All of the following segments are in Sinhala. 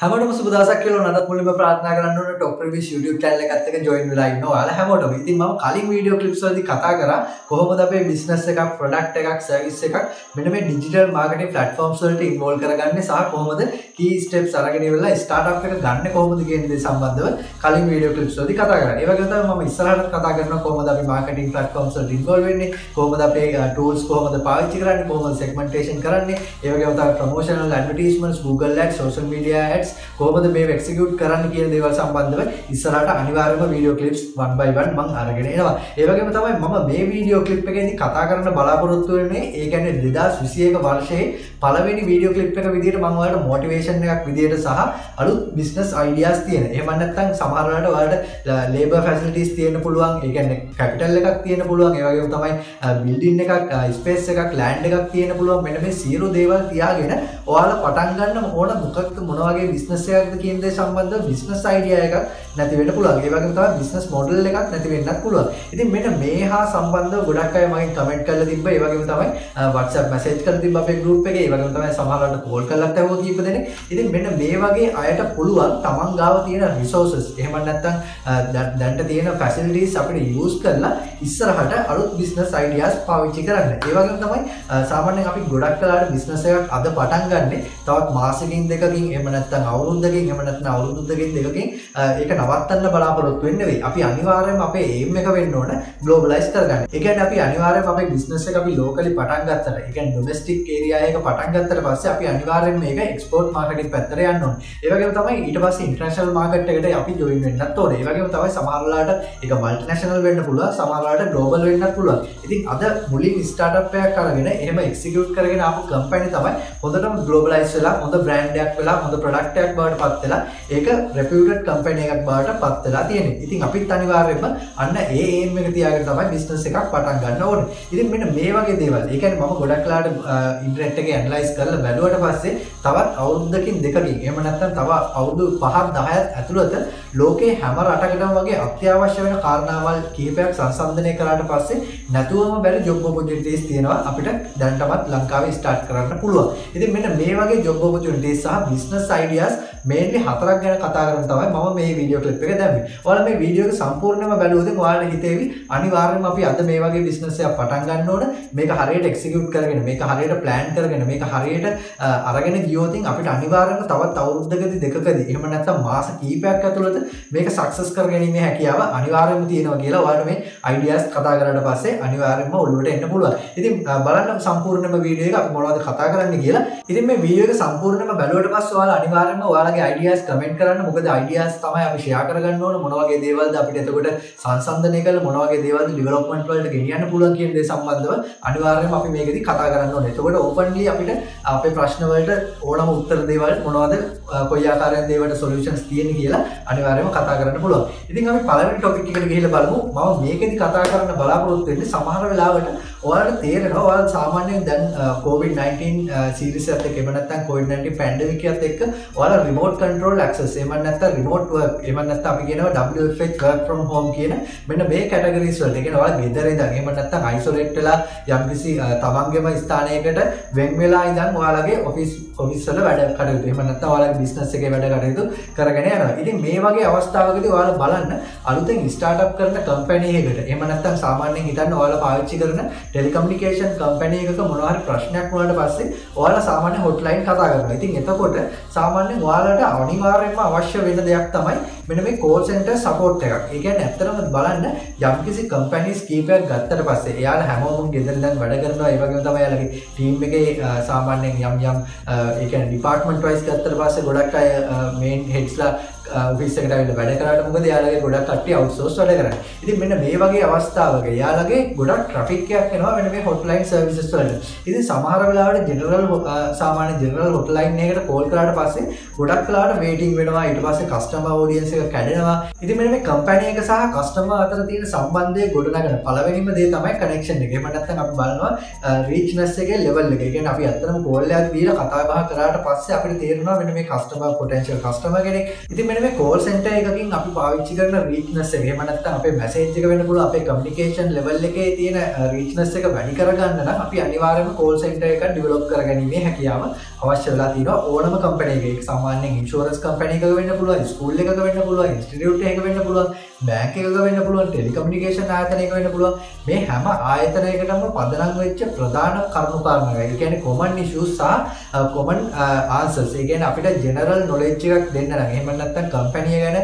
හැමටම සුදසක් කියල නත් මුලිම ප්‍රාථනා කරන්න ටොප ිය කැල්ල ගත්තක ජොයින් ලයින්න ල හැමට ඉති ම කලින් වීඩියෝ කලිප්සද කතා කර කොහොමද අපේ බිස්නස් එකක් ප්‍රඩක්් එකක් සවිස් එකක් මෙන මේ ඩිජිටල් මාර්ගට ෆලටෆෝම් සල්ට ඉන්වෝල් කරගන්න සහ කොහොමද කී ස්ටප් සරගෙන වෙලා ස්ටාට් එක ගන්න කොහොමද ගෙන්ද සම්බන්ධව කලින් වීඩියෝ කලිප්සෝදි කතා කර. ඒවගත ම ඉස්සරහට කතා කරන කොහොමද අපි මාර්කටින් ෆලටෆෝම් සල්ට ඉන්වෝල් වෙන්නේ කොහොමද අපේ ටූල්ස් කොහොමද පාච්චි කරන්න කොහොම සෙක්මටේෂන් කරන්නේ. ඒවගේ ප්‍රමෝෂනල් ඇඩටිස්මස් Google ලක් සෝල් මඩිය ඇඩ් ටැක්ස් කෝමද මේ එක්සිකයුට් කරන්න කියන දේවල් සම්බන්ධව ඉස්සරට අනිවාර්ම වීඩියෝ කලිප්ස් වන් බයිවන් මං අරගෙනවා ඒවගේම තමයි මම මේ වීඩියෝ කලිප් එකෙදි කතා කරන්න බලාපොරොත්තු වෙන්නේ ඒකැන දෙදස් විසියක වර්ෂයේ පලවෙනි වීඩියෝ කලිප් එක විදිට මංවලට මෝටිවේෂන් එකක් විදියට සහ අලුත් බිස්නස් අයිඩියස් තියෙන. එමන්නත්තන් සමහරට වලට ලේබ ෆැසිලිටස් තියෙන පුළුවන් ඒගැන්න කැපිටල් එකක් තියෙන පුළුවන්. ඒවගේ තමයි බිල්ඩින් එකක් ස්පේස් එකක් ලෑන්ඩ් එකක් තියෙන පුළුවන්. මෙන මේ සීරු දේවල් තියාගෙන ඔයාල පටන්ගන්න ඕන මොකක්ද මොනවගේ බිස්නසයක්ද කියන්දේ සම්බන්ධ බිස්නස් අයිඩිය එකක් නැතිවෙන පුළුවන්. ඒවගේ තම බිස්නස් මොඩල් එකක් නැතිවෙන්නත් පුළුවන්. ඉතින් මෙන්න මේ හා සම්බන්ධ ගොඩක් අය මගින් කමෙන්ට් කල තිබ ඒවගේ තමයි වටස මැසේජ් කර තිබ අපේ ගරුප් එක. ඒවගේ තමයි සමහලට කෝල් කලත් ඇව කීප දෙන ඉතින් මෙන්න මේ වගේ අයට පුළුවන් තමන් ගාව තියෙන රිසෝසස් එහෙම නැත්තම් දැන්ට තියෙන ෆැසිලිටස් අපිට යස් කරලා ඉස්සරහට අලුත් බිස්නස් අයිඩියස් පාවිච්චි කරන්න. ඒවගේ තමයි සාමාන්‍ය අපි ගොඩක් කලාට බිස්නසයක් අද පටන් ගන්නේ තවත් මාසකින් දෙකින් එම නැත්තම් අවුරුද්දකින් එම නැත්නම් අවුරුද්දකින් දෙකකින් ඒක නවත්තන්න බලාපොරොත්තු වෙන්න වෙයි. අපි අනිවාර්යයෙන්ම අපේ එයිම් එක වෙන්න ඕන ග්ලෝබලයිස් කරගන්න. ඒ කියන්නේ අපි අනිවාර්යයෙන්ම අපේ බිස්නස් එක අපි ලෝකලි පටන් ගත්තට, ඒ කියන්නේ ඩොමෙස්ටික් ඒරියා එක පටන් ගත්තට පස්සේ අපි අනිවාර්යයෙන්ම මේක එක්ස්පෝර්ට් මාකටින් පැත්තට යන්න ඕන. ඒ වගේම තමයි ඊට පස්සේ ඉන්ටර්නැෂනල් මාකට් එකට අපි ජොයින් වෙන්නත් ඕනේ. ඒ වගේම තමයි සමහරලාට ඒක මල්ටිනේෂනල් වෙන්න පුළුවන්, සමහරලාට ග්ලෝබල් වෙන්නත් පුළුවන්. ඉතින් අද මුලින් ස්ටාර්ට්අප් එකක් අරගෙන එහෙම එක්සිකියුට් කරගෙන ආපු කම්පැනි තමයි හොඳටම ග්ලෝබලයිස් වෙලා හොඳ බ්‍රෑන්ඩ් එකක් වෙලා හොඳ ප්‍රොඩක්ට් එකක් බවට පත්වෙලා ඒක රැපියට් කම්පැන එකක් බාට පත්වෙලා තියෙන ඉතින් අපිත් අනිවාර්යම අන්න ඒ ඒම එක තියාගෙන තමයි බිස්නස් එකක් පටන් ගන්න ඕන. ඉතින් මෙන්න මේ වගේ දේවල්. ඒකන මම ගොඩක්ලාට ඉන්ට්‍රෙට් එක ඇන්ලයිස් කරලා බැලුවට පස්සේ තවත් අවුරුද්දකින් දෙකකින් එම නැත්තම් තව අවුරුදු පහක් දහයත් ඇතුළත ලෝකේ හැම රටකටම වගේ අත්‍යවශ්‍ය වෙන කාරණාවල් කීපයක් සංසන්ධනය කරාට පස්සේ නැතුවම බැරි ජොබ් ඔපොචුනිටිස් තියෙනවා අපිට දැන්ටමත් ලංකාවේ ස්ටාර්ට් කරන්න පුළුවන් ඉතින් මෙන්න මේ වගේ ජොබ් ඔපොචුනිටිස් සහ බිස්නස් අයිඩියස් මේන්ලි හතරක් ගැන කතා කරන තමයි මම මේ වීඩියෝ කලිප් එක දැම්මේ. ඔයාලා මේ වීඩියෝ එක සම්පූර්ණයෙන්ම බැලුවොත් ඔයාලට හිතේවි අනිවාර්යයෙන්ම අපි අද මේ වගේ බිස්නස් එකක් පටන් ගන්න ඕන. මේක හරියට එක්සිකියුට් කරගෙන මේක හරියට ප්ලෑන් කරගෙන මේක හරියට අරගෙන ගියොත් අපිට අනිවාර්යයෙන්ම තවත් අවුරුද්දකදී දෙකකදී එහෙම නැත්නම් මාස කිහිපයක් ඇතුළත මේක සක්සස් කරගැනීමේ හැකියාව අනිවාර්යයෙන්ම තියෙනවා කියලා ඔයාලට මේ අයිඩියාස් කතා කරලා පස්සේ අනිවාර්යයෙන්ම ඔළුවට එන්න පුළුවන්. ඉතින් බලන්න සම්පූර්ණම වීඩියෝ එක අපි මොනවද කතා කරන්න කියලා. ඉතින් මේ වීඩියෝ එක සම්පූර්ණයෙන්ම බැලුවට පස්සේ ඔයාලා අනිවාර්යයෙන්ම ඔයාලගේ ඔයාලගේ අයිඩියස් කමෙන්ට් කරන්න මොකද අයිඩියස් තමයි අපි ෂෙයා කරගන්න ඕන මොන වගේ දේවල්ද අපිට එතකොට සංසන්දනය කරලා මොන වගේ දේවල්ද ඩෙවලොප්මන්ට් වලට ගෙනියන්න පුළුවන් කියන දේ සම්බන්ධව අනිවාර්යයෙන්ම අපි මේකෙදි කතා කරන්න ඕනේ. එතකොට ඕපන්ලි අපිට අපේ ප්‍රශ්න වලට ඕනම උත්තර දේවල් මොනවද කොයි ආකාරයෙන් දේවල්ට සොලියුෂන්ස් තියෙන්නේ කියලා අනිවාර්යයෙන්ම කතා කරන්න පුළුවන්. ඉතින් අපි පළවෙනි ටොපික් එකට ගිහිල්ලා බලමු. මම මේකෙදි කතා කරන්න බලාපොරොත්තු වෙන්නේ සමහර වෙලාවට ඔයාලට තේරෙනවා ඔයාලා සාමාන්‍යයෙන් දැන් COVID-19 සීරීස් එකත් එක්ක එහෙම නැත්නම් COVID-19 පැන්ඩමික් එකත් එක්ක ඔයාලා රිමෝට් කන්ට්‍රෝල් ඇක්සස් එහෙම නැත්නම් රිමෝට් වර්ක් එහෙම නැත්නම් අපි කියනවා WFH work from home කියන මෙන්න මේ කැටගරිස් වලට. ඒ කියන්නේ ඔයාලා ගෙදර ඉඳන් එහෙම නැත්නම් අයිසොලේට් වෙලා යම්කිසි තමන්ගේම ස්ථානයකට වෙන් වෙලා ඉඳන් ඔයාලගේ ඔෆිස් ඔෆිස් වල වැඩ කටයුතු එහෙම නැත්නම් ඔයාලගේ බිස්නස් එකේ වැඩ කටයුතු කරගෙන යනවා. ඉතින් මේ වගේ අවස්ථාවකදී ඔයාලා බලන්න අලුතෙන් ස්ටාර්ට්අප් කරන කම්පැනි එකකට එහෙම නැත්නම් සාමාන්‍යයෙන් හිතන්න ඔයාලා පාවිච්චි කරන ටෙලිකමිනිකේෂන් කම්පැනි එකක මොනවාරි ප්‍රශ්නයක් වුණාට පස්සේ ඔයාලා සාමාන්‍ය හොට්ලයින් කතා කරනවා. ඉතින් එතකොට සාමාන්‍යයෙන් ඔයාලට අනිවාර්යයෙන්ම අවශ්‍ය වෙන දෙයක් තමයි මෙන්න මේ කෝල් සෙන්ටර් සපෝට් එකක්. ඒ කියන්නේ ඇත්තටම බලන්න යම්කිසි කම්පැනිස් කීපයක් ගත්තට පස්සේ එයාලා හැමෝම ගෙදර ඉඳන් වැඩ කරනවා. ඒ වගේම තමයි එයාලගේ ටීම් එකේ සාමාන්‍යයෙන් යම් යම් ඒ කියන්නේ ඩිපාර්ට්මන්ට් වයිස් ගත්තට පස්සේ ගොඩක් අය මේන් හෙඩ්ස්ලා විස්සකට වැඩ කරට මොකද යාලගේ ගොඩක් කට්ටිය අවුට්සෝස් වැඩ කරන්න. ඉතින් මෙන්න මේ වගේ අවස්ථාවක යාලගේ ගොඩක් ට්‍රැෆික් එකක් එනවා මෙන්න මේ හොට්ලයින් සර්විසස් වලට. ඉතින් සමහර වෙලාවට ජෙනරල් සාමාන්‍ය ජෙනරල් හොට්ලයින් එකකට කෝල් කරාට පස්සේ ගොඩක් වෙලාවට වේටිං වෙනවා ඊට පස්සේ කස්ටමර් ඔඩියන්ස් එක කැඩෙනවා. ඉති මෙ මේ කම්පැනියක සහ කස්ටම අතර තියෙන සම්බන්ධය ගොඩනගෙන පලවෙනිම දේ තමයි කනෙක්ෂන් එක. මටත්ත අප බලනවා රීච්නස් එක ලෙවල් එක. ගෙන අපි අත්තම කෝල්ලයක් දීල කතාබහ කරට පස්සේ අපට තේරවා වෙන මේ කස්ටම පොටන්ශල් කස්ටම කෙනෙ ඉති මෙ මේ කෝල් සෙන්ට එකකින් අපි පාවිච්චි කරන රීච්නස් එක. මනත්ත අපේ මැසේජ්ක වෙන පුල අපේ කමිකේෂන් ලෙවල් එකේ තියෙන රීච්නස් එක වැඩි කරගන්න අපි අනිවාරම කෝල් සෙන්ට එක ඩිවලොප් කරගැනීමේ හැකියාව අවශ්‍ය වෙලා තින ඕනම කම්පනයගේ සාමාන්‍ය ඉන්ශෝරස් කම්පනයක වෙන්න පුළුව ස්කූල් එක වෙන්න පුළුව ඉස්ටියුට් එක වෙන්න පුළුව බෑක එක වෙන්න පුළුවන් ටෙලිකමිනිකේෂන් ආතනයක වෙන්න පුළුව මේ හැම ආයතනයකටම පදනම් වෙච්ච ප්‍රධාන කරුණු කාරණය ගැන කොමන් නිශූසා කොමන් ආන්සසේ ගැන අපිට ජෙනරල් නොලෙච්ච එකක් දෙන්න එහෙමන්නත්තන් කම්පැනිය ගැන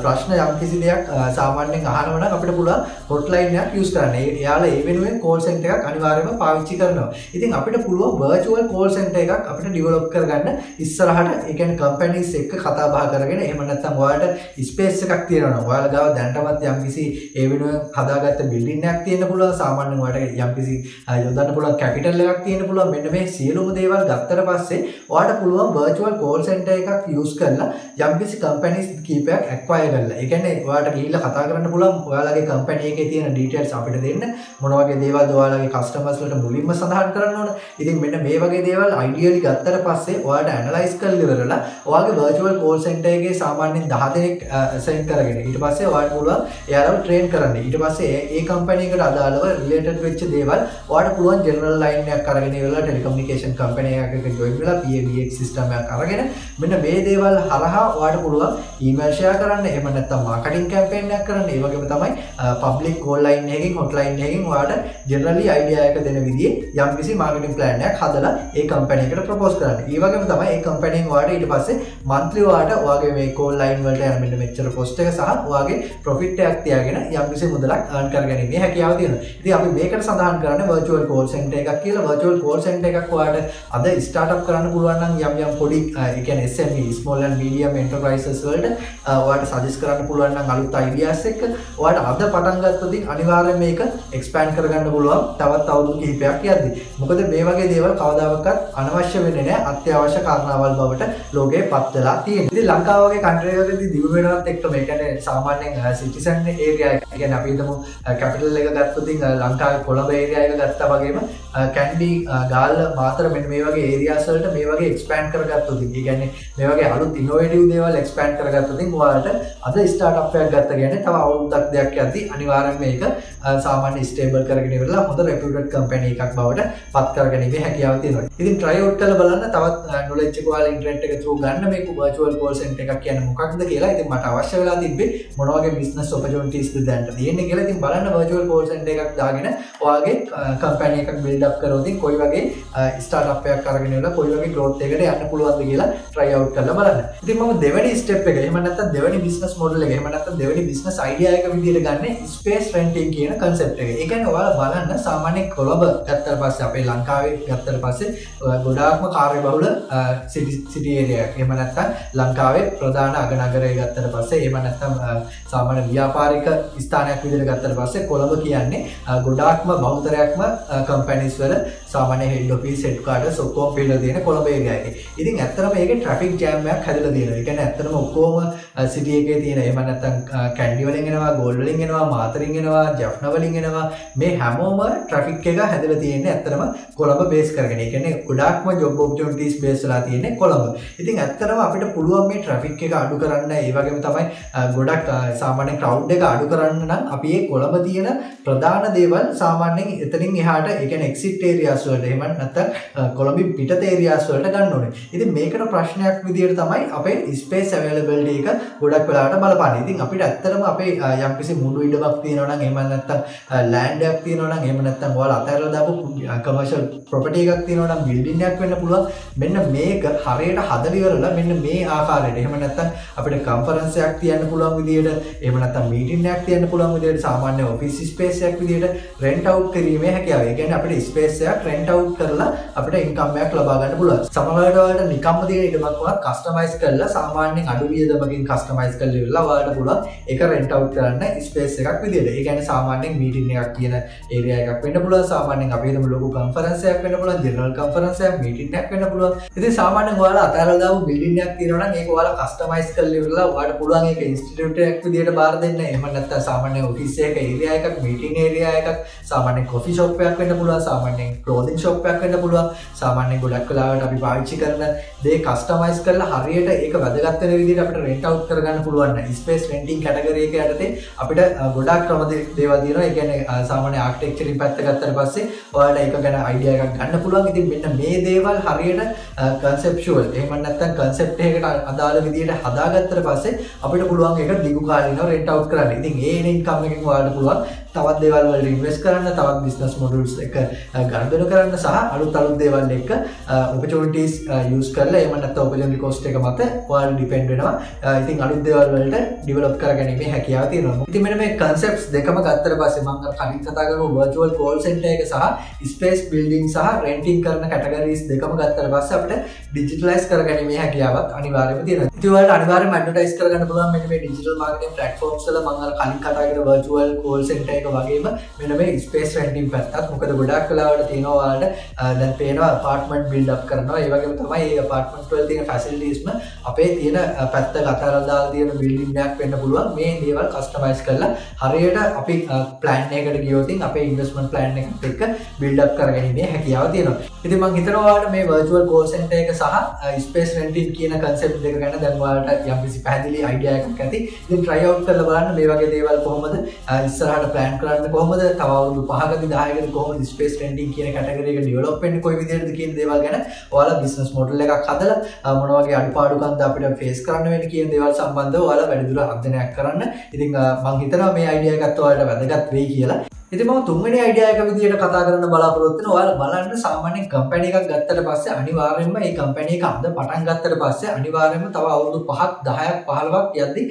ප්‍රශ්න යම්කිසි දෙයක් සාමාන්‍යෙන් අහනවන අපිට පුළ හොට්ලයින්යක් යස් කරන්න. යාලා ඒ වෙනුවෙන් කෝල් සෙන්ට එකක් අනිවාර්යම පාවිච්චි කරනවා. ඉතින් අපිට පුළුව වර්චුවල් කෝල් සෙන්ට එකක් අපිට ඩිවලොප් කරගන්න. ඉස්සරහට එකන් කම්පැනිස් එක්ක කතා බා කරගෙන එහමනත්තම් වාට ස්පේස් එකක් තියෙනවා ඔයාල ගාව දැන්ටමත් යම්කිසි ඒ වෙනුවෙන් හදාගත්ත බිල්ඩින්නයක් තියෙන පුළුව සාමාන්‍ය වට යම්කිසි යොදන්න පුළුවන් කැපිටල් එකක් තියෙන පුළුව මෙන්න මේ සියලුම දේවල් ගත්තර පස්සේ වාට පුළුවන් වර්චුවල් කෝල් සෙන්ට එකක් යස් කරලා යම්කිසි කම්පැනිස් කීපයක් ඇක්වාය කරලා. එකන වාට ගීල කතා කරන්න පුළන් ඔයාලගේ කම්පැනියක තියෙන ඩීටල්ස් අපිට දෙන්න. මොනවගේ දේවල් දවාලගේ කස්ටමස්ලට මුලින්ම සඳහන් කරන්න ඕන. ඉතින් මෙන්න මේ වගේ දේවල් අයිඩියලි ගත්තර පස්සේ ඔයාට ඇනලයිස් කල්ලිවරලා ඔයාගේ වර්චුවල් කෝල් සෙන්ටගේ සාමාන්‍යෙන් දහදෙනෙක් සැන් කරගෙන ඊට පස්සේ වාට පුළුවන්. එයාරම් ට්‍රේන් කරන්න. ඊට පස්සේ ඒ කම්පනයකට අදාළව රිලේටඩ් වෙච්ච දේවල් වාට පුළුවන් ජෙනරල් ලයින්යක් කරගෙන වෙලා ටෙලිකමිකේෂන් කම්පනයක ජොයින් වෙලා PBX සිස්ටමයක් අරගෙන මෙන්න මේ දේවල් හරහා වාට පුළුවන් ඊමර්ෂය කරන්න. එම නැත්තම් මාකටින් කැම්පේනයක් කරන්න. ඒ වගේම තමයි පබ්ලික් කෝල්ලයින් එකකින් හොට්ලයින් එකකින් වාට ජෙනරලි අයිඩියයක දෙන විදිේ යම්කිසි මාගටින් ප්ලෑන්යක් හදලා ඒ කම්පනයකට ප්‍රපෝස් කරන්න. ඒ වගේම තමයි ඒ කම්පනින් වාට ඊට පස්සේ මන්ත්‍රවාට වගේ මේ කෝල්ලයින් වලට යමට මෙච්චර පොස්්ට එක සහ වගේ ප්‍රොෆිට්ටයක් තියාගෙන යම්කිසි මුදලක් ආන් කරගැනීමේ හැකියාව තියෙන ඉති අපි මේකට සඳහන් කරන්න වර්චුවල් කෝල් සෙන්ට එකක් කියලා. වර්චුවල් කෝල් සෙන්ට එකක් වාට අද ස්ටාටප් කරන්න පුළුවන්න්න යම් යම් පොඩි එකන SME ස්මෝලන් මීඩියම් එන්ටර්පයිසස් වලට වාට සජස් කරන්න පුළුවන් අලුත් අයිඩියස් එක් වාට අද පටන්ගත්තතින් අනිවාර්ය මේක එක්ස්පෑන් කරගන්න පුළුවන්. තවත් අවුදු කිහිපයක් යද්දි. මොකද මේ වගේ දේවල් කවදාවකත් අනවශ්‍ය වෙන නෑ අත්‍යවශ්‍ය කාරණාවල් බවට ලෝකේ පත්වෙලා තියෙන ඉති ලංකාවගේ කන්ට්‍රයකති දියුවෙනත් එක්ක මේකන සාමාන්‍යෙන් සිටිසන් ඒරිය ගැන අපිතම කැපිටල් එක ගත්තුතින් ලංකාව කොළඹ ඒරියයක ගත්ත වගේම කැන්ඩි ගාල් මාතර මෙ මේ වගේ ඒරියසල්ට මේ වගේ එක්ස්පෑන් කරගත්තු ති ගැන මේ වගේ අලු ඉනෝවඩිය දේවල් එක්ස්පෑන් කරගත්තුතින් වාට අද ස්ටාටප්යක් ගත්ත ගැන තව අවුදක් දෙයක් ඇති අනිවාරන් මේක සාමාන්‍ය ස්ටේබල් කරගෙන වෙලා හොඳ රැපියට් කම්පැන එකක් බවට පත් කරගැනීමේ හැකියාව තියෙනවා. ඉතින් ට්‍රයෝට් කල බලන්න තවත් නොලච්චකවාල ඉන්ට්‍රට් එක තු ගන්න මේ වර්චුවල් කෝල් සෙන්ට එකක් කියන මොකක්ද කියලා. ඉතින් මට අවශ්‍ය වෙලා තිබේ මොනවගේ බිස්නස් ඔපජොන්ටිස් දැන්ට තියෙන කියලා. ඉතින් බලන්න වර්චුවල් කෝල් සෙන්ට එකක් දාගෙන ඔයාගේ කම්පැනය එකක් බිල්ඩක් කරෝති කොයි වගේ ස්ටාටපයක් කරගෙනල කොයිවගේ ග්‍රෝත් එකට යන්න පුළුවන්ද කියලා ට්‍රයිව් කල බලන්න. ඉතින් ම දෙවනි ස්ටප් එක එමනත් දෙවනි බිස්නස් මොඩල එමනත් දෙවනි බිස්නස් අයිඩියයක විදිර ගන්න ස්පේස් රැන්ටින් කියන කන්සෙප් එක. එකන ඔයාල බලන්න සාමාන්‍ය කොළඹ ගත්තර පස්ස අපේ ලංකාවේ ගත්තර පස්සේ ගොඩාක්ම කාරය බහුල සිටියේරයක් එමනත්තන් ලංකාවේ ප්‍රධාන අගනගරය ගත්තර පස්සේ එමනත්තම් සාමාන ව්‍යාපාරික ස්ථානයක් විදිර ගත්තර පස්සේ කොළඹ කියන්නේ ගොඩාක්ම බෞතරයක්ම කම්පැනිස් වල සාමානය හෙඩ්ඩොපි සෙට්කාට සොක්කෝ පිල්ල තියෙන කොළඹේගයගේ ඉතින් ඇත්තරම ඒක ට්‍රෆික් ජෑමයක් හැදල තියෙන එක ඇත්තනම ඔක්කෝම සිටියගේ තියෙන එමනත්තන් කැන්ඩිවලින්ගෙනවා ගොල්ඩලින්ගෙනවා මාතරින්ගෙනවා ජෆ්නවලින්ගෙනවා මේ හැමෝම ට්‍රෆික් එක හැදල තියෙන ඇත්තරම කොළඹ බේස් කරගෙන. එකන ගොඩක්ම ජොබ් ෝප්ටන්ටස් බේස්ලා තියෙන කොළඹ. ඉතින් ඇත්තරම අපිට පුළුවන් මේ ට්‍රෆික් එක අඩු කරන්න. ඒවගේම තමයි ගොඩක් සාමාන්‍ය කව් එක අඩු කරන්න නම් අපි ඒ කොළඹ තියෙන ප්‍රධාන දේවල් සාමාන්‍යෙන් එතනින් එහාට එක එක්සිට ඒරියස්වලට එම නැත කොළඹි පිට තේරියස්වලට ගන්න ඕනේ. ඉති මේකට ප්‍රශ්නයක් විදියට තමයි අපේ ස්පේස් ඇවලබල්ඩ එක ගොඩක් වෙලාට බලපාන ඉතින් අපිට ඇත්තරම අපේ යම්කිසි මුඩු ඉඩක් තියෙනවන එමන්නත්තම් ලෑන්ඩයක් තියෙනවන එමනත්තම් වල අතරල දපු කමශල් ප්‍රපට එකක් තියෙනවනම් බිල්ඩිනයක් වෙන්න පුළුව මෙන්න මේක හරයට හදලිවරලා මෙන්න මේ ආකාරයට. එහෙම නැත්තම් අපිට කම්ෆරන්සයක් තියන්න පුළුවන් විදියට එහෙම නැත්නම් මීටින් එකක් තියන්න පුළුවන් විදිහට සාමාන්‍ය ඔෆිස් ස්පේස් එකක් විදිහට රෙන්ට් අවුට් කිරීමේ හැකියාව. ඒ කියන්නේ අපිට ස්පේස් එකක් රෙන්ට් අවුට් කරලා අපිට ඉන්කම් එකක් ලබා ගන්න පුළුවන්. සමහර වෙලාවට නිකම්ම තියෙන ඉඩමක් වුණත් කස්ටමයිස් කරලා සාමාන්‍යයෙන් අඩු වියදමකින් කස්ටමයිස් කරලා ඉවරලා ඔයාලට පුළුවන් ඒක රෙන්ට් අවුට් කරන්න ස්පේස් එකක් විදිහට. ඒ කියන්නේ සාමාන්‍යයෙන් මීටින් එකක් කියන ඒරියා එකක් වෙන්න පුළුවන්. සාමාන්‍යයෙන් අපි හිතමු ලොකු කන්ෆරන්ස් එකක් වෙන්න පුළුවන්. ජෙනරල් කන්ෆරන්ස් එකක් මීටින් එකක් වෙන්න පුළුවන්. ඉතින් සාමාන්‍යයෙන් ඔයාලා අතහැරලා දාපු බිල්ඩින් එකක් තියෙනවා නම් ඒක ඔයාලා කස්ටමයිස් කරලා ඉවරලා ඔයාලට පුළුවන් ඒක ඉන්ස්ටිටියුට් එකක් විදිහට බාර දෙන්න. එහෙම නැත්නම් සාමාන්‍ය ඔෆිස් එකක ඒරියා එකක් මීටින් ඒරියා එකක් සාමාන්‍ය කොෆි ෂොප් එකක් වෙන්න පුළුවන්. සාමාන්‍යයෙන් ක්ලෝතින් ෂොප් එකක් වෙන්න පුළුවන්. සාමාන්‍යයෙන් ගොඩක් වෙලාවට අපි පාවිච්චි කරන දේ කස්ටමයිස් කරලා හරියට ඒක වැදගත් වෙන විදිහට අපිට රෙන්ට් අවුට් කරගන්න පුළුවන්. ස්පේස් රෙන්ටිං කැටගරි එක යටතේ අපිට ගොඩක් ක්‍රම දේවල් තියෙනවා. ඒ කියන්නේ සාමාන්‍ය ආර්කිටෙක්චරින් පැත්ත ගත්තට පස්සේ ඔයාලට ඒක ගැන අයිඩියා එකක් ගන්න පුළුවන්. ඉතින් මෙන්න මේ දේවල් හරියට කන්සෙප්චුවල් එහෙම නැත්නම් කන්සෙප්ට් එකකට අදාළ විදිහට හදාගත්තට පස්සේ අපිට පුළුවන් ඒක දිගු කාලිනව රෙන්ට් අවුට් කරන්න. ඉතින් ඒ ඉන්කම් එකෙන් ඔයාලට පුළුවන් තවත් දේවල් වලට ඉන්වෙස්ට් කරන්න, තවත් බිස්නස් මොඩල්ස් එක ගනුදෙනු කරන්න සහ අලුත් අලුත් දේවල් එක්ක ඔපචුනිටිස් යූස් කරලා එහෙම නැත්නම් ඔපචුනිටි කොස්ට් එක මත ඔයාලා ඩිපෙන්ඩ් වෙනවා. ඉතින් අලුත් දේවල් වලට ඩිවෙලොප් කරගැනීමේ හැකියාව තියෙනවා. ඉතින් මෙන්න මේ කන්සෙප්ට්ස් දෙකම ගත්තට පස්සේ මම අර කලින් කතා කරපු virtual call center එක සහ space building සහ renting කරන categories දෙකම ගත්තට පස්සේ අපිට digitalize කරගැනීමේ හැකියාවක් අනිවාර්යයෙන්ම තියෙනවා. ඉතින් ඔයාලට අනිවාර්යයෙන්ම advertise කරගන්න පුළුවන් මෙන්න මේ digital marketing platforms වල මම අර කලින් කතා කරපු virtual call center එක වගේම මෙන්න මේ space renting පැත්තත් මොකද ගොඩක් වෙලාවට තියෙනවා ඔයාලට දැන් පේනවා apartment build up කරනවා ඒ වගේම තමයි මේ apartment වල තියෙන facilitiesම අපේ තියෙන පැත්ත කතරලා දාලා තියෙන building එකක් වෙන්න පුළුවන් මේ දේවල් customize කරලා හරියට අපි plan එකකට ගියොත් අපේ investment plan එකත් එක්ක build up කරගැනීමේ හැකියාව තියෙනවා. ඉතින් මම හිතනවා ඔයාලට මේ virtual call center එක සහ space renting කියන concept දෙක ගැන දැන් ඔයාලට යම්කිසි පැහැදිලි idea එකක් ඇති. ඉතින් try out කරලා බලන්න මේ වගේ දේවල් කොහොමද ඉස්සරහට plan කරන්න කොහොමද තව අවුරුදු 5කදී 10කදී කොහොමද space renting කියන category එක develop වෙන්නේ කොයි විදිහටද කියන දේවල් ගැන ඔයාලා business model එකක් හදලා මොන වගේ අඩුපාඩුකම්ද අපිට face කරන්න වෙන්නේ කියන දේවල් සම්බන්ධව ඔයාලා වැඩිදුර අධ්‍යයනයක් කරන්න. ඉතින් මම හිතනවා මේ idea එකත් ඔයාලට වැදගත් වෙයි කියලා. ඉතින් මම තුන්වෙනි අයිඩියා එක විදිහට කතා කරන්න බලාපොරොත්තු වෙනවා. ඔයාලා බලන්න සාමාන්‍ය කම්පැනි එකක් ගත්තට පස්සේ අනිවාර්යයෙන්ම මේ කම්පැනි එක අද පටන් ගත්තට පස්සේ අනිවාර්යයෙන්ම තව අවුරුදු 5ක් 10ක් 15ක් යද්දී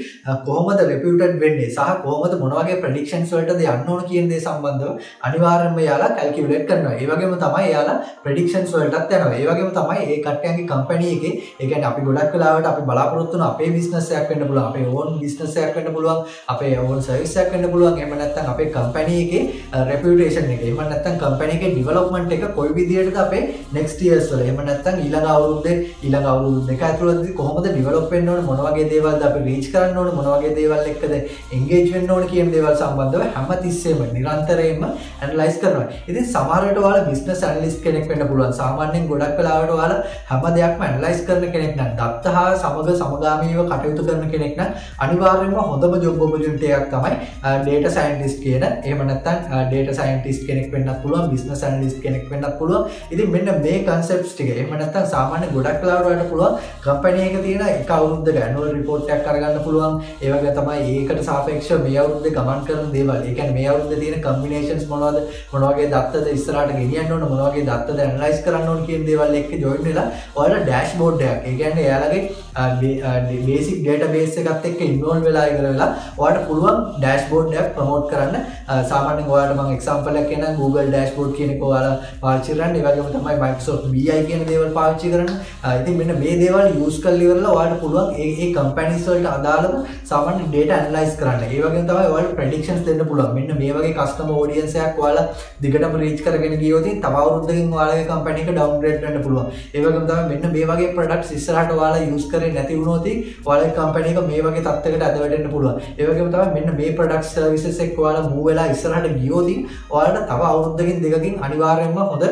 කොහොමද රෙපියුටඩ් වෙන්නේ සහ කොහොමද මොන වගේ ප්‍රෙඩික්ෂන්ස් වලටද යන්න ඕන කියන දේ සම්බන්ධව අනිවාර්යයෙන්ම එයාලා කැල්කියුලේට් කරනවා. ඒ වගේම තමයි එයාලා ප්‍රෙඩික්ෂන්ස් වලටත් යනවා. ඒ වගේම තමයි ඒ කට්ටියන්ගේ කම්පැනි එකේ ඒ කියන්නේ අපි ගොඩක් වෙලාවට අපි බලාපොරොත්තු වෙන අපේ බිස්නස් එකක් වෙන්න පුළුවන්. අපේ ඕන් බිස්නස් එකක් වෙන්න පුළුවන්. අපේ ඕන් සර්විස් එකක් වෙන්න පුළුවන්. එහෙම නැත්නම් අපේ කම්පැනි එකේ රෙපියුටේෂන් එක. එහෙම නැත්නම් කම්පැනි එකේ ඩෙවලොප්මන්ට් එක කොයි විදිහටද අපේ next years වල. එහෙම නැත්නම් ඊළඟ අවුරුද්දේ ඊළඟ අවුරුදු දෙක ඇතුළතදී කොහොමද ඩෙවලොප් වෙන්න ඕන මොන වගේ දේවල්ද අපි රීච් කරන්න ඕන මොන වගේ දේවල් එක්කද එන්ගේජ් වෙන්න ඕන කියන දේවල් සම්බන්ධව හැමතිස්සෙම නිරන්තරයෙන්ම ඇනලයිස් කරනවා. ඉතින් සමහරවිට ඔයාලා බිස්නස් ඇනලිස්ට් කෙනෙක් වෙන්න පුළුවන්. සාමාන්‍යයෙන් ගොඩක් වෙලාවට ඔයාලා හැම දෙයක්ම ඇනලයිස් කරන කෙනෙක් නම් දත්ත හා සමග සමගාමීව කටයුතු කරන කෙනෙක් නම් අනිවාර්යයෙන්ම හොඳම ජොබ් ඔපචුනිටි එකක් තමයි ඩේටා සයන්ටිස්ට් කියන එහෙම නැත්නම් ඩේටා සයන්ටිස්ට් කෙනෙක් වෙන්නත් පුළුවන් බිස්නස් ඇනලිස්ට් කෙනෙක් වෙන්නත් පුළුවන්. ඉතින් මෙන්න මේ කන්සෙප්ට්ස් ටික එහෙම නැත්නම් සාමාන්‍ය ගොඩක් වෙලාවට ඔයාලට පුළුවන් කම්පැනි එක තියෙන එක අවුරුද්දක ඇනුවල් රිපෝට් එකක් අරගන්න පුළුවන්. ඒ වගේ තමයි ඒකට සාපේක්ෂව මේ අවුරුද්දේ ගමන් කරන දේවල්. ඒ කියන්නේ මේ අවුරුද්දේ තියෙන කම්බිනේෂන්ස් මොනවද? මොන වගේ දත්තද ඉස්සරහට ගෙනියන්න ඕන මොන වගේ දත්තද ඇනලයිස් කරන්න ඕන කියන දේවල් එක්ක ජොයින් වෙලා ඔයාලා ඩෑෂ්බෝඩ් එකක්. ඒ කියන්නේ එයාලගේ බේසික් ඩේටාබේස් එකත් එක්ක ඉන්වෝල්ව් වෙලා ඉවර වෙලා ඔයාලට පුළුවන් ඩෑෂ්බෝඩ් එකක් ප්‍රොමෝට් කරන්න. සාමාන්‍යයෙන් ඔයාලට මම එක්සැම්පල් එකක් කියනවා Google ඩෑෂ්බෝඩ් කියන එක ඔයාලා පාවිච්චි කරන්න. ඒ වගේම තමයි Microsoft BI කියන දේවල් පාවිච්චි කරන්න. ඉතින් මෙන්න මේ දේවල් යූස් කරලා ඉවරලා ඔයාලට පුළුවන් ඒ ඒ කම්පැනිස් වලට අදාළව සාමාන්‍ය ඩේටා ඇනලයිස් කරන්න. ඒ වගේම තමයි ඔයාලට ප්‍රෙඩික්ෂන්ස් දෙන්න පුළුවන්. මෙන්න මේ වගේ කස්ටමර් ඔඩියන්ස් එකක් ඔයාලා දිගටම රීච් කරගෙන ගියොත් තව අවුරුද්දකින් ඔයාලගේ කම්පැනි එක ඩවුන්ග්‍රේඩ් වෙන්න පුළුවන්. ඒ වගේම තමයි මෙන්න මේ වගේ ප්‍රොඩක්ට්ස් ඉස්සරහට ඔයාලා යූස් කරේ නැති වුණොත් ඔයාලගේ කම්පැනි එක මේ වගේ තත්ත්වයකට ඇද වැටෙන්න පුළුවන්. ඒ වගේම තමයි මෙන්න මේ ප්‍රොඩක්ට් සර්විසස් එක්ක ඔයාලා මූව් වෙලා ඉස්සරහට ගියොත් ඔයාලට තව අවුරුද්දකින් දෙකකින් අනිවාර්යයෙන්ම හොඳ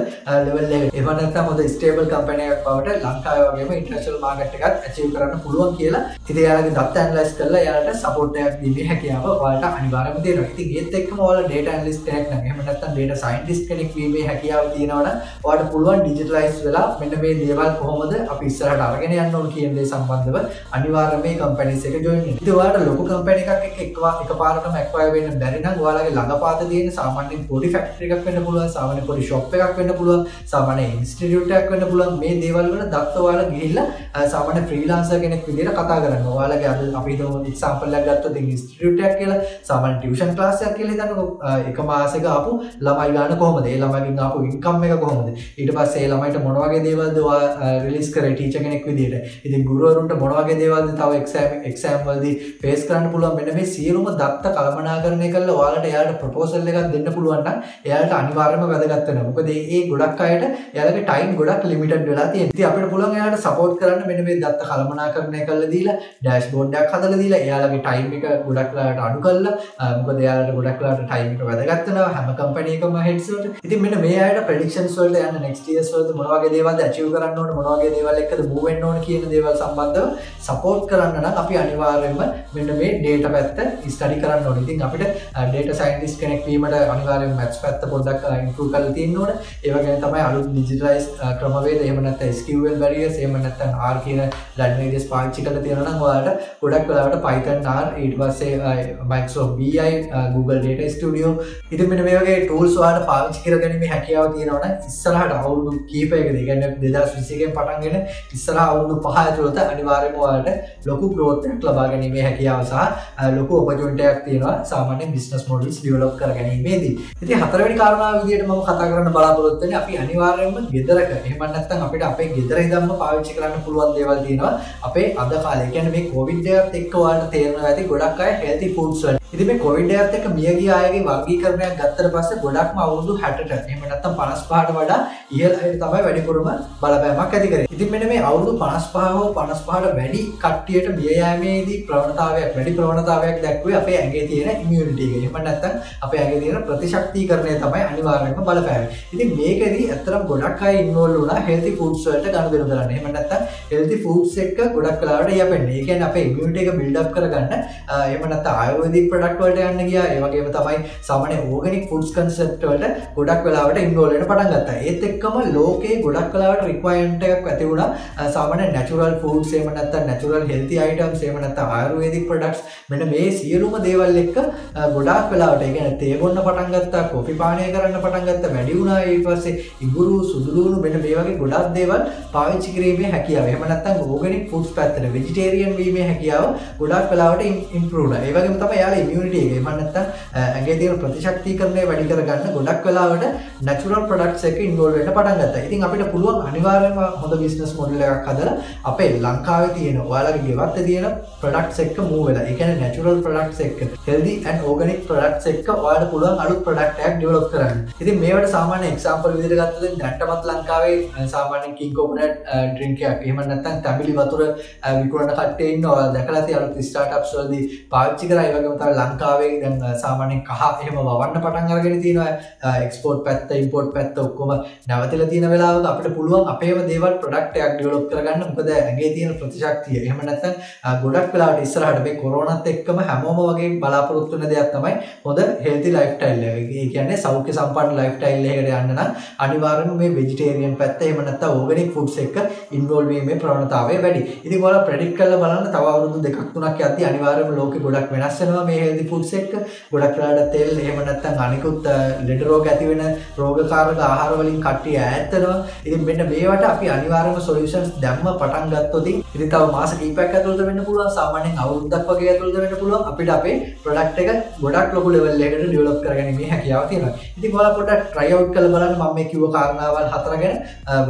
ලෙවල් එක. එහෙම නැත්නම් හොඳ ස්ටේබල් කම්පැනි එකක් බවට ලංකාවේ වගේම ඉන්ටර්නැෂනල් මාකට් එකත් ඇචීව් කරන්න පුළුවන් කියලා. ඉතින් එයාලගේ දත්ත ඇනලයිස් කරලා එයාලට සපෝට් එකක් දීමේ හැකියාව ඔයාලට අනිවාර්යයෙන්ම තියෙනවා. ඉතින් ඒත් එක්කම ඔයාලා ඩේටා ඇනලිස්ට් කෙනෙක් නම් එහෙම නැත්නම් ඩේටා සයන්ටිස්ට් කෙනෙක් වීමේ හැකියාව තියෙනවා නම් ඔයාලට පුළුවන් ඩිජිටලයිස් වෙලා මෙන්න මේ දේවල් කොහොමද අපි ඉස්සරහට අරගෙන යන්න ඕන කියන දේ සම්බන්ධව අනිවාර්යයෙන්ම මේ කම්පැනිස් එක ජොයින් වෙන්න. ඉතින් ඔයාලට ලොකු කම්පැනි එකක් එක්ක එකපාරටම ඇක්වයර් වෙන්න බැරි නම් ඔයාලගේ ළඟපාත තියෙන සාමාන්‍ය පොඩි ෆක්ටරි එකක් වෙන්න පුළුවන් සාමාන්‍ය පොඩි ශොප් එකක් වෙන්න පුළුවන් සාමාන්‍ය ඉන්ස්ටිටියුටයක් වෙන්න පුළුවන්. මේ දේවල්වල දත්තවාල ගිහිල්ලා සාමාන්‍ය ෆ්‍රීලාන්සර් කෙනෙක් විදිහට කතා කරන්න. ඔයාලගේ අද අපි හිතමු එක්සාම්පල් එකක් ගත්තොත් ඉන්ස්ටිටියුටයක් කියලා සාමාන්‍ය ටියුෂන් ක්ලාස් එකක් කියලා හිතන්නකෝ එක මාසෙක ආපු ළමයි ගන්න කොහොමද? ඒ ළමයිගෙන් ආපු ඉන්කම් එක කොහොමද? ඊට පස්සේ ඒ ළමයිට මොන වගේ දේවල්ද ඔයා රිලීස් කරේ ටීචර් කෙනෙක් විදිහට ඉතින් ගුරුවරුන්ට මොන වගේ දේවල්ද තව එක්සෑම් එක්සෑම් වලදී ෆේස් කරන්න පුළුවන්? මෙන්න මේ සියලුම දත්ත කළමනාකරණය කරලා ඔයාලට එයාලට ප්‍රොපෝසල් එකක් දෙන්න පුළුවන් නම් එයාලට අනිවාර්යයෙන්ම වැදගත් වෙනවා. මොකද ඒ ගොඩක් අයට එයාලගේ ටයිම් ගොඩක් ලිමිටඩ් වෙලා තියෙනවා. ඉතින් අපිට පුළුවන් එයාලට සපෝට් කරන්න මෙන්න මේ දත්ත කළමනාකරණය කරලා දීලා ඩෑෂ්බෝඩ් එකක් හදලා දීලා එයාලගේ ටයිම් එක ගොඩක් වෙලාවට අඩු කරලා මොකද එයාලට ගොඩක් වෙලාවට ටයිම් එක වැදගත් වෙනවා හැම කම්පැනි එකම හෙඩ්ස් වලට. ඉතින් මෙන්න මේ අයට ප්‍රෙඩික්ෂන්ස් වලට යන්න නෙක්ස්ට් ඉයර්ස් වලද මොන වගේ දේවල්ද අචීව් කරන්න ඕන මොන වගේ දේවල් එක්කද මූව් වෙන්න ඕන කියන දේවල් සම්බන්ධව සපෝට් කරන්න නම් අපි අනිවාර්යයෙන්ම මෙන්න මේ ඩේටා පැත්ත ස්ටඩි කරන්න ඕනේ. ඉතින් අපිට ඩේටා සයින්ටිස්ට් කෙනෙක් වීමට අනිවාර්යයෙන්ම මැත්ස් පැත්ත පොඩ්ඩක් ඉම්ප්‍රූව් කරලා තියෙන්න ඕන. ඒ වගේම තමයි අලුත් ඩිජිටලයිස් ක්‍රමවේද එහෙම නැත්නම් SQL barriers එහෙම නැත්නම් R කියන languages පාවිච්චි කරලා තියෙනවා නම් ඔයාලට ගොඩක් වෙලාවට Python R ඊට පස්සේ Microsoft BI Google Data Studio ඉතින් මෙන්න මේ වගේ tools ඔයාලට පාවිච්චි කරගැනීමේ හැකියාව තියෙනවා නම් ඉස්සරහට අවුරුදු කීපයකදී ඒ කියන්නේ 2021 පටන්ගෙන ඉස්සරහ අවුරුදු 5 ඇතුළත අනිවාර්යයෙන්ම ඔයාලට ලොකු growth එකක් ලබා ගැනීමේ හැකියාව සහ ලොකු opportunity එකක් තියෙනවා සාමාන්‍ය business models develop කර ගැනීමේදී. ඉතින් හතරවෙනි කාරණාව විදිහට මම කතා කරන්න බලාපොරොත්තු වෙන්නේ අපි අනිවාර්යයෙන්ම ගෙදරක එහෙම නැත්නම් අපිට අපේ ගෙදර ඉඳන්ම පාවිච්චි කරන්න පුළුවන් දේවල් තියෙනවා අපේ අද කාලේ. ඒ කියන්නේ මේ COVID එකත් එක්ක ඔයාලට තේරෙනවා ඇති ගොඩක් අය healthy foods වල ඉතින් මේ කොවිඩ් එකත් එක්ක මියගිය අයගේ වර්ගීකරණයක් ගත්තට පස්සේ ගොඩක්ම අවුරුදු 60ට එහෙම නැත්නම් 55ට වඩා ඉහළ අය තමයි වැඩිපුරම බලපෑමක් ඇති කරේ. ඉතින් මෙන්න මේ අවුරුදු 55 හෝ 55ට වැඩි කට්ටියට මිය යෑමේදී ප්‍රවණතාවයක් වැඩි ප්‍රවණතාවයක් දැක්ුවේ අපේ ඇඟේ තියෙන ඉමුනිටි එක. එහෙම නැත්නම් අපේ ඇඟේ තියෙන ප්‍රතිශක්තිකරණය තමයි අනිවාර්යයෙන්ම බලපෑවේ. ඉතින් මේකෙදී ඇත්තටම ගොඩක් අය ඉන්වෝල්ව් වුණා හෙල්ති ෆුඩ්ස් වලට ගනුදෙනු කරන්න. එහෙම නැත්නම් හෙල්ති ෆුඩ්ස් එක්ක ගොඩක් වෙලාවට යැපෙන්නේ. ඒ කියන්නේ අපේ ඉමුනිටි එක බිල්ඩ් අප් කරගන්න එහෙම නැත්නම් ආයුර්වේදික් ප්‍රඩක්ට් වලට යන්න ගියා. ඒ වගේම තමයි සාමාන්‍ය ඕගනික් ෆුඩ්ස් කන්සෙප්ට් වලට ගොඩක් වෙලාවට ඉන්වෝල්ව් වෙන්න පටන් ගත්තා. ඒත් එක්කම ලෝකේ ගොඩක් වෙලාවට රික්වයර්මන්ට් එකක් ඇති වුණා. සාමාන්‍ය නැචරල් ෆුඩ්ස් එහෙම නැත්නම් නැචරල් හෙල්ති අයිටම්ස් එහෙම නැත්නම් ආයුර්වේදික් ප්‍රොඩක්ට්ස් මෙන්න මේ සියලුම දේවල් එක්ක ගොඩාක් වෙලාවට ඒ කියන්නේ තේ බොන්න පටන් ගත්තා, කොෆි පානය කරන්න පටන් ගත්තා, වැඩි වුණා ඊට පස්සේ ඉඟුරු, සුදුලුණු මෙන්න මේ වගේ ගොඩක් දේවල් පාවිච්චි කිරීමේ හැකියාව. එහෙම නැත්නම් ඕගනික් ෆුඩ්ස් පැත්තට වෙජිටේරියන් වීමේ හැකියාව ගොඩක් වෙලාවට ඉම්ප්‍රූව් වුණා. ඒ වගේම තමයි යාලා ඉමියුනිටි එක. එහෙම නැත්නම් ඇගේ තියෙන ප්‍රතිශක්තිකරණය වැඩි කරගන්න ගොඩක් වෙලාවට නැචරල් ප්‍රොඩක්ට්ස් එක ඉන්වෝල්ව් වෙන්න පටන් ගත්තා. ඉතින් අපිට පුළුවන් අනිවාර්යයෙන්ම හොඳ බිස්නස් මොඩල් එකක් හදලා අපේ ලංකාවේ තියෙන ඔයාලගේ ගෙවත්තේ තියෙන ප්‍රොඩක්ට්ස් එක්ක මූව් වෙලා. ඒ කියන්නේ නැචරල් ප්‍රොඩක්ට්ස් එක්ක healthy and organic products එක්ක ඔයාලට පුළුවන් අලුත් ප්‍රොඩක්ට් එකක් ඩෙවලොප් කරන්න. ඉතින් මේවට සාමාන්‍ය එක්සැම්පල් විදිහට ගත්තොත් දැන්ටමත් ලංකාවේ සාමාන්‍ය කිං කොකනට් ඩ්‍රින්ක් එකක් එහෙම නැත්නම් තැඹිලි වතුර විකුණන කට්ටිය ඉන්නවා. ඔයාලා දැකලා තියෙන අලුත් ස්ටාර්ට්අප්ස් වලදී පාවිච්චි කරා. ඒ වගේම තමයි ලංකාවේ දැන් සාමාන්‍යයෙන් කහ එහෙම වවන්න පටන් අරගෙන තියෙනවා එක්ස්පෝර්ට් පැත්ත ඉම්පෝර්ට් පැත්ත ඔක්කොම නැවතිලා තියෙන වෙලාවක අපිට පුළුවන් අපේම දේවල් ප්‍රොඩක්ට් එකක් ඩෙවලොප් කරගන්න මොකද ඇඟේ තියෙන ප්‍රතිශක්තිය එහෙම නැත්නම් ගොඩක් වෙලාවට ඉස්සරහට මේ කොරෝනාත් එක්කම හැමෝම වගේ බලාපොරොත්තු වෙන දෙයක් තමයි හොඳ හෙල්ති ලයිෆ් ස්ටයිල් එක. ඒ කියන්නේ සෞඛ්‍ය සම්පන්න ලයිෆ් ස්ටයිල් එකකට යන්න නම් අනිවාර්යයෙන්ම මේ වෙජිටේරියන් පැත්ත එහෙම නැත්නම් ඕගනික් ෆුඩ්ස් එක්ක ඉන්වෝල්ව් වීමේ ප්‍රවණතාවය වැඩි. ඉතින් ඔයාලා ප්‍රෙඩික්ට් කරලා බලන්න තව අවුරුදු දෙකක් තුනක් යද්දී අනිවාර්යයෙන්ම ලෝකෙ ගොඩක් වෙනස් වෙනවා මේ හෙල්ති ෆුඩ්ස් එක්ක. ගොඩක් වෙලාවට තෙල් එහෙම නැත්නම් අනිකුත් ලෙඩ රෝග ඇති වෙන රෝගකාරක ආහාර වලින් කට්ටිය ඈත් වෙනවා. ඉතින් මෙන්න මේවට අපි අනිවාර්යයෙන්ම සොලියුෂන්ස් දැම්ම පටන් ගත්තොත් ඉතින් තව මාස කිහිපයක් ඇතුළත වෙන්න පුළුවන්. සාමාන්‍යයෙන් අවුරුද්දක් වගේ ඇතුළත වෙන්න පුළුවන්. අපිට අපේ ප්‍රොඩක්ට් එක ගොඩක් ලොකු ලෙවල් එකකට ඩෙවලොප් කරගැනීමේ හැකියාව තියෙනවා. ඉතින් ඔයාලා පොඩ්ඩක් try out කරලා බලන්න මම මේ කිව්ව කාරණාවල් හතර ගැන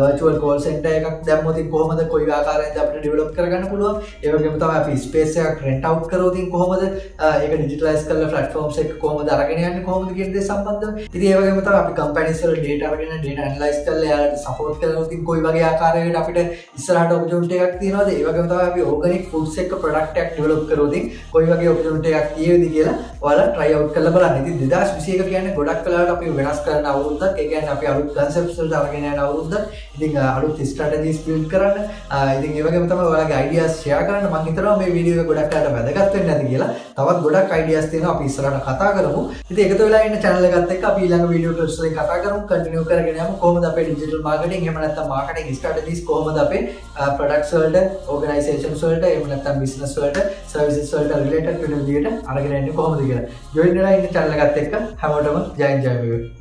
virtual call center එකක් දැම්මොත් කොහොමද කොයි ආකාරයෙන්ද අපිට ඩෙවලොප් කරගන්න පුළුවන්. ඒ වගේම තමයි අපි space එකක් rent out කරොත් කොහොමද ඒක digitalize කරලා platforms එක කොහොමද අරගෙන යන්නේ කොහොමද කියන දේ සම්බන්ධව. ඉතින් ඒ වගේම තමයි අපි companies වල data අරගෙන data analyze කරලා එයාලට support කරනොත් කොයි වගේ ආකාරයකට අපිට ඉස්සරහට opportunity එකක් තියෙනවද? ඒ වගේම තමයි අපි organic foods එක product එකක් develop කරොත් කොයි වගේ opportunity එකක් තියෙයිද කියලා ඔයාලා try out කරලා බලන්න. ඉතින් 2021 කියන්නේ ගොඩක් වෙලාවට අපි වෙනස් කරන අවුරුද්දක්. ඒ කියන්නේ අපි අලුත් concepts වලට අරගෙන යන අවුරුද්දක්. ඉතින් අලුත් strategies build කරන්න. ඉතින් ඒ වගේම තමයි ඔයාලගේ ideas share කරන්න. මම හිතනවා මේ වීඩියෝ එක ගොඩක් අයට වැදගත් වෙන්න ඇති කියලා. තවත් ගොඩක් ideas තියෙනවා අපි ඉස්සරහට කතා කරමු. ඉතින් එකතු වෙලා ඉන්න channel එකත් එක්ක අපි ඊළඟ වීඩියෝ clips වලින් කතා කරමු. continue කරගෙන යමු. කොහොමද අපේ digital marketing එහෙම නැත්නම් marketing strategies කොහොමද අපේ products වලට organizations වලට එහෙම නැත්නම් business වලට services වලට related වෙන විදිහට අරගෙන යන්නේ කොහොමද කියලා. join වෙලා ඉන්න channel එකත් එකත් එක්ක හැමෝටම ජයන් ජයවේවා